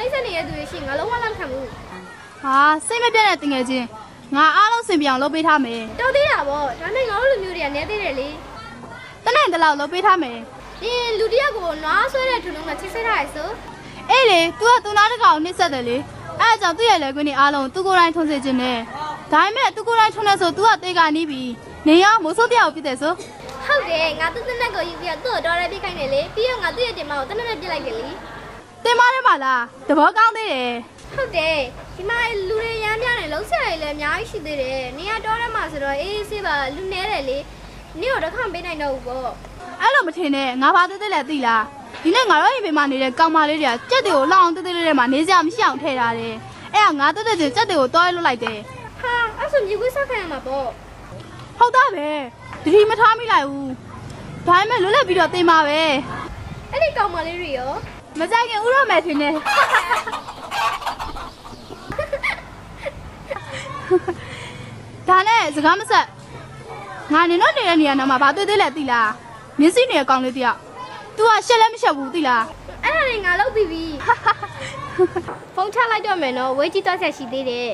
နေတဲ့သူတွေရှိရင်ငါလုံးဝလက်မခံဘူးဟာစိတ်မပြတ်တဲ့တငယ်ချင်းငါအားလုံးစင်ပြအောင်လုပ်ပေးထားမယ်တော်သေးတာပေါ့ဒါနဲ့ငါတို့လူမျိုးတွေကနဲသေးတယ်လေတနေ့တလောက်လုပ်ပေးထားမယ်ဒီလူတယောက်ကိုနွားဆွဲတဲ့ထုံထုံကချစ်စစ်ထားရဆိုအေးလေ तू ကသူနာတကောင်နှိမ့်ဆက်တယ်လေအဲ့ဒါကြောင့်သူ့ရဲ့လက်ကွင်းတွေအားလုံးသူကိုယ်တိုင်ထုံးစေခြင်းနဲ့ဒါပေမဲ့သူကိုယ်တိုင်ထုံးနေဆို तू ကတေးကနီးပြီနေရမိုးစိုးတရားကိုပြစ်တယ်ဆိုဟုတ်တယ်ငါသူ့တနက်ကိုယူပြီးတော့သူ့ကိုတော်ရဲပြစ်ခိုင်းတယ်လေပြီးတော့ငါသူ့ရဲ့တင်မကိုတနက်နဲ့ပြစ်လိုက်တယ်လေ တင်မထဲမှာလားတဘောကောင်းသေးတယ်ဟုတ်တယ်ဒီမှာလူတွေရမ်းများတယ်လုံးဆက်ရည်လည်းအများကြီးရှိသေးတယ်နေရတော်ရဲမှာဆိုတော့အေးဆေးပါလူနဲတယ်လေနေတော့တစ်ခါမပေးနိုင်တော့ဘူးပေါ့အဲ့လိုမထင်နဲ့ငါဘာသေးသေးလဲသိလားဒီနေ့ငါတို့အိမ်ပေမှာနေတဲ့ကောင်မလေးတွေကကြက်တွေကိုလောက်အောင်သေးသေးလေးတွေမှာနေစရာမရှိအောင်ထည့်ထားတယ်အဲ့ဒါငါသေးသေးချင်းကြက်တွေကိုတောရဲလွတ်လိုက်တယ်ဟာအဲ့ဆိုမြေခွေးဆောက်ခံရမှာပေါ့ဟုတ်တာပဲတတိမထားမိလိုက်ဘူးဒါပေမဲ့လွတ်လပ်ပြီးတော့တင်ပါပဲအဲ့ဒီကောင်မလေးတွေရော မကြိုက်ခင်ဥရောမယ်ထင်တယ်ဒါနဲ့စကားမဆက်ငါနေတော့နေတဲ့နေရာနာမှာဘာတွေ့သေးလဲသိလားမြင်းစီနေတဲ့ကောင်လေးတယောက် तू ကရှက်လည်းမရှက်ဘူးသိလားအဲ့ဒါတွေငါလုပ်ပြီးပြီဖုန်းချလိုက်တော့မယ်နော်ဝေးကြည့်တော့ဆက်ရှိသေးတယ်